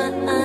my eyes